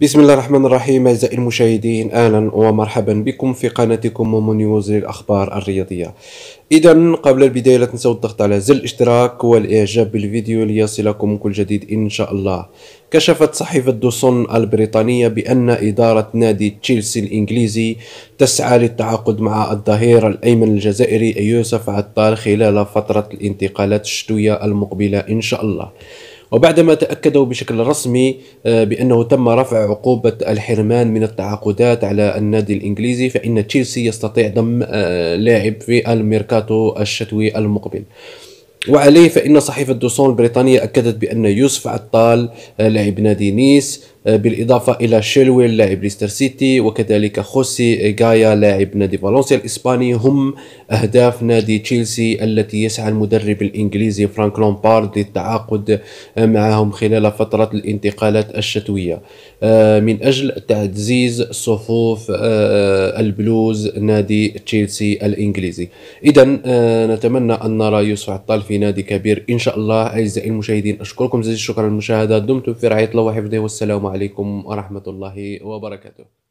بسم الله الرحمن الرحيم أعزائي المشاهدين أهلا ومرحبا بكم في قناتكم مومو نيوز للأخبار الرياضية. إذا قبل البداية لا تنسوا الضغط على زر الاشتراك والإعجاب بالفيديو ليصلكم كل جديد إن شاء الله. كشفت صحيفة دوسون البريطانية بأن إدارة نادي تشيلسي الإنجليزي تسعى للتعاقد مع الظهير الأيمن الجزائري يوسف عطال خلال فترة الانتقالات الشتوية المقبلة إن شاء الله. وبعدما تأكدوا بشكل رسمي آه، بأنه تم رفع عقوبة الحرمان من التعاقدات على النادي الإنجليزي فإن تشيلسي يستطيع ضم آه، لاعب في الميركاتو الشتوي المقبل. وعليه فإن صحيفة ذا صن البريطانية أكدت بأن يوسف عطال آه، لاعب نادي نيس آه، بالإضافة إلى شيلويل لاعب ليستر سيتي وكذلك خوسي غايا لاعب نادي فالنسيا الإسباني. هم أهداف نادي تشيلسي التي يسعى المدرب الإنجليزي فرانك لامبارد للتعاقد آه، معهم خلال فترة الانتقالات الشتوية. آه، من أجل تعزيز صفوف البلوز نادي تشيلسي الإنجليزي. إذا نتمنى أن نرى يوسف عطال في نادي كبير. إن شاء الله أعزائي المشاهدين أشكركم جزيل الشكر على المشاهدة. دمتم في رعاية الله وحفظه والسلام عليكم ورحمة الله وبركاته.